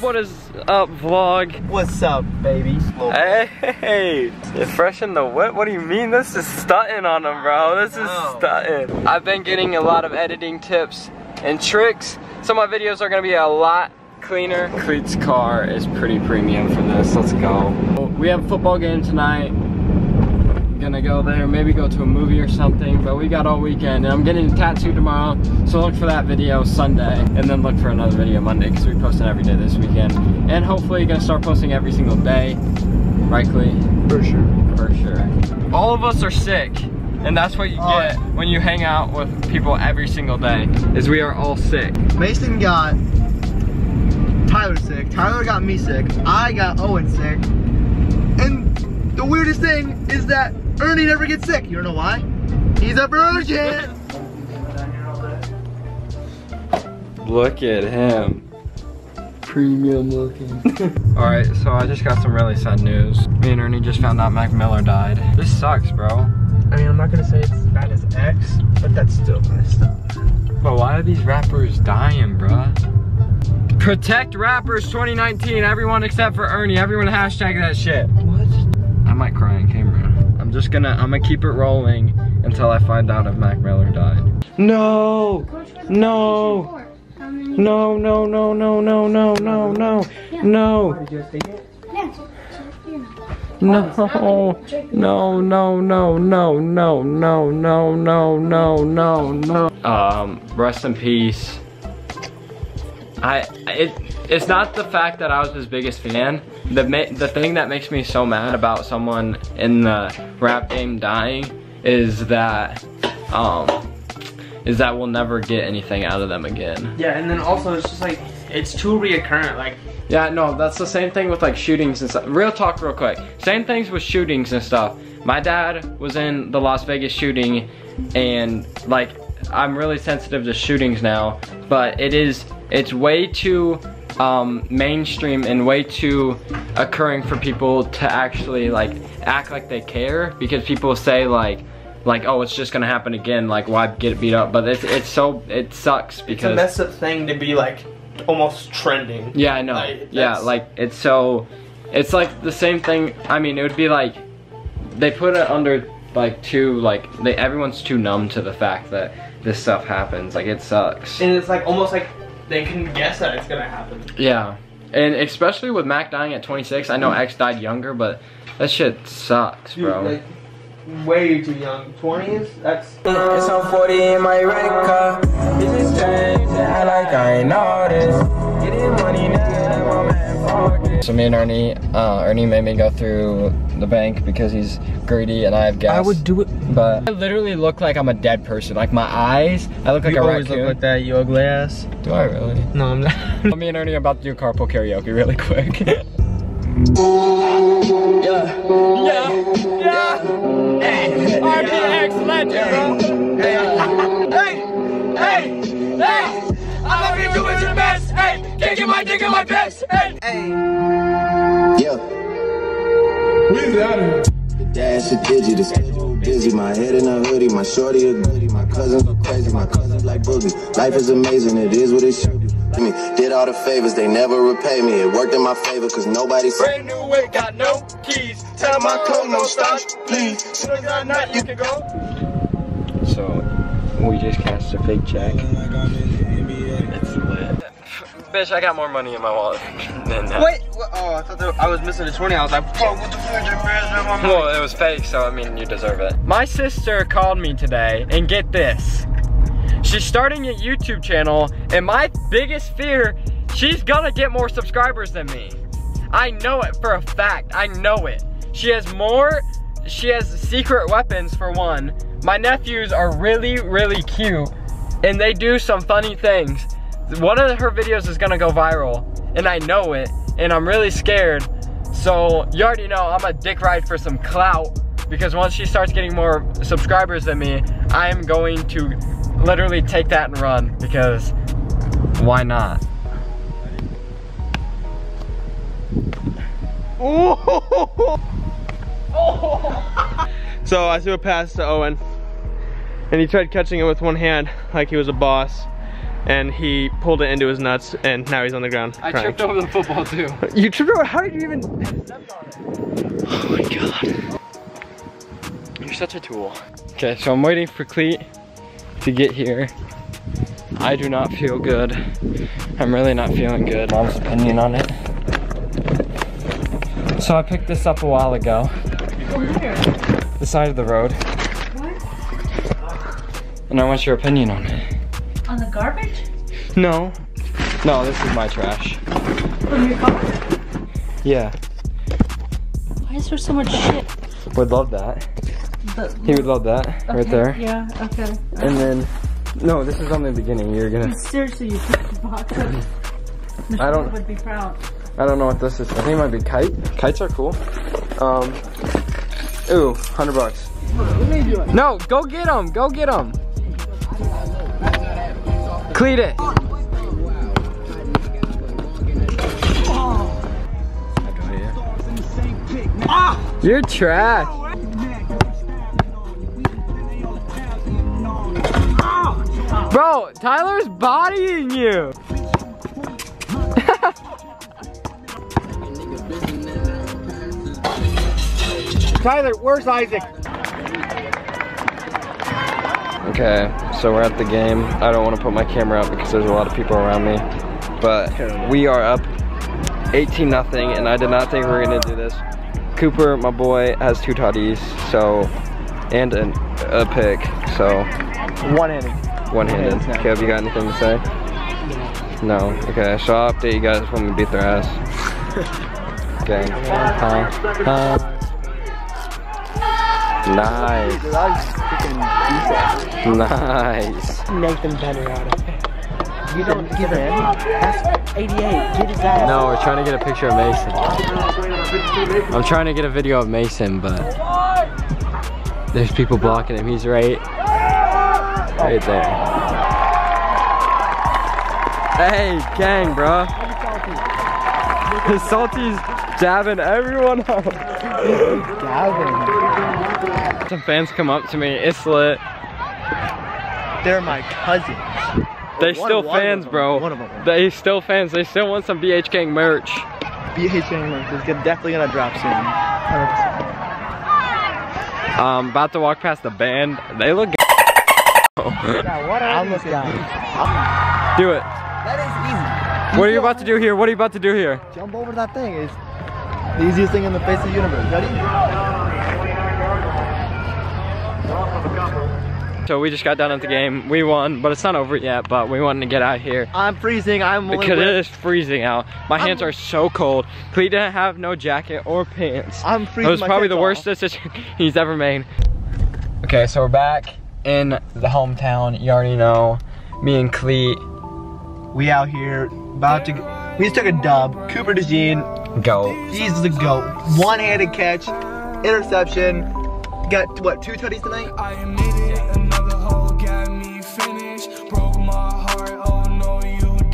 What is up, vlog? What's up, baby? Hey, you're fresh in the wet? What do you mean? This is stunting on them, bro. This is Oh. stunting. I've been getting a lot of editing tips and tricks. So my videos are gonna be a lot cleaner. Cleet's car is pretty premium for this. Let's go. We have a football game tonight. Gonna go there, maybe go to a movie or something, but we got all weekend. And I'm getting a tattoo tomorrow, so look for that video Sunday, and then look for another video Monday, because we posted every day this weekend. And hopefully gonna start posting every single day. Right, Clee? For sure. For sure. All of us are sick. And that's what you Oh, get when you hang out with people every single day, is we are all sick. Mason got Tyler sick. Tyler got me sick. I got Owen sick. And the weirdest thing is that Ernie never gets sick. You don't know why? He's a virgin. Look at him. Premium looking. Alright, so I just got some really sad news. Me and Ernie just found out Mac Miller died. This sucks, bro. I mean, I'm not gonna say it's as bad as X, but that's still messed up. But why are these rappers dying, bruh? Protect rappers 2019, everyone except for Ernie. Everyone hashtag that shit. What? I might cry on camera. I'm just gonna, I'm gonna keep it rolling until I find out if Mac Miller died. No! No! No, no, no, no, no, no, no, no, no, Did you take it? no, no, no, no, no, no, no, no, no, no, no, no. Um, rest in peace. I, it, it's not the fact that I was his biggest fan. The the thing that makes me so mad about someone in the rap game dying is that, um, is that we'll never get anything out of them again. Yeah, and then also it's just like it's too reoccurrent. Like Yeah, no, that's the same thing with like shootings and stuff. Real talk, real quick. Same things with shootings and stuff. My dad was in the Las Vegas shooting, and like I'm really sensitive to shootings now, but it is it's way too um, mainstream and way too occurring for people to actually like act like they care because people say like like oh it's just gonna happen again like why get beat up but it's it's so it sucks because it's a messed up thing to be like almost trending. yeah, I know. Like, yeah, like it's so it's like the same thing. I mean, it would be like they put it under like too like they everyone's too numb to the fact that this stuff happens. Like it sucks. And it's like almost like they can guess that it's gonna happen. Yeah. And especially with Mac dying at 26, I know X died younger, but that shit sucks, Dude, bro. like way too young. Twenties? That's It's on 40 in my red car. Bitches change, act like I ain't noticed. So me and Ernie, uh, Ernie made me go through the bank because he's greedy and I have gas. I would do it. But I literally look like I'm a dead person. Like my eyes, I look like You a always look like that, you ugly ass. Do I really? No, I'm not. Me and Ernie are about to do carpool karaoke really quick. yeah. Yeah. Yeah. Hey. RPX legend, bro. Hey. Hey. Hey. Kicking my dick in my best. Hey. Yeah. Dash a digit, the schedule busy. My head in a hoodie, my shorty a goodie. My cousins go crazy, my cousins like boogie. Life is amazing, it is what it should be. I mean, did all the favors, they never repay me. It worked in my favor, cause nobody. Brand new whip, got no keys. Tell my code, no stops, please. Soon as I'm not, you can go. So, we just cashed a fake check. Bitch, I got more money in my wallet than that. Wait, what? oh, I thought I was missing a 20. I was like, fuck, what the fuck, man? Well, it was fake, so I mean, you deserve it. My sister called me today, and get this. She's starting a YouTube channel, and my biggest fear, she's gonna get more subscribers than me. I know it for a fact, I know it. She has more, she has secret weapons for one. My nephews are really, really cute, and they do some funny things. One of her videos is gonna go viral, and I know it, and I'm really scared. So you already know I'm a dick ride for some clout because once she starts getting more subscribers than me, I am going to literally take that and run because why not? So I threw a pass to Owen, and he tried catching it with one hand like he was a boss. And he pulled it into his nuts, and now he's on the ground. I crying. tripped over the football too. You tripped over? How did you even? Oh my god. You're such a tool. Okay, so I'm waiting for Cleet to get here. I do not feel good. I'm really not feeling good. Mom's opinion on it. So I picked this up a while ago. The side of the road. And I want your opinion on it. On the garbage? No. No, this is my trash. From your car? Yeah. Why is there so much shit? Would love that. The, He would love that. Right there. Yeah, okay. And then, no, this is only the beginning. You're gonna, Seriously, you picked the box up. Michelle I don't- would be proud. I don't know what this is. I think it might be kite. Kites are cool. Um, ooh, 100 bucks. No, go get them. Go get them. Cleat it. Ah! You're trash. Bro, Tyler's bodying you. Tyler, where's Isaac? Okay, so we're at the game. I don't want to put my camera up because there's a lot of people around me. But we are up 18 nothing, and I did not think we were gonna do this. Cooper, my boy, has two toddies, so, and an, a pick, so One-handed. one-handed. Okay, Okay, have you got anything to say? No. Okay, so I'll update you guys when we beat their ass. Okay. Huh? Huh? Nice. Nice. them better out of it. You don't give him. That's 88. Get his ass. No, we're trying to get a picture of Mason. I'm trying to get a video of Mason, but there's people blocking him. He's right, right there. Hey, gang, bro. Salty's jabbing everyone up. Some fans come up to me. It's lit. They're my cousins. They One- still one fans, bro. One of them. They still fans. They still want some BH Gang merch. BH merch is definitely gonna drop soon. 100%. Um, about to walk past the band. They look. I'm this guy. do it. That is easy. What are you about to do here? What are you about to do here? Jump over that thing. It's the easiest thing in the face of the universe. Ready? So we just got done at the game. We won, but it's not over yet. But we wanted to get out here I'm freezing. I'm because it is freezing out. My hands are so cold. Cleet didn't have no jacket or pants. I'm freezing. It was probably the worst off. decision he's ever made. Okay, so we're back in the hometown. You already know. Me and Cleet We out here about to. We just took a dub. Cooper DeJean. Go. He's the goat. One-handed catch, interception. Got what? Two tutties tonight.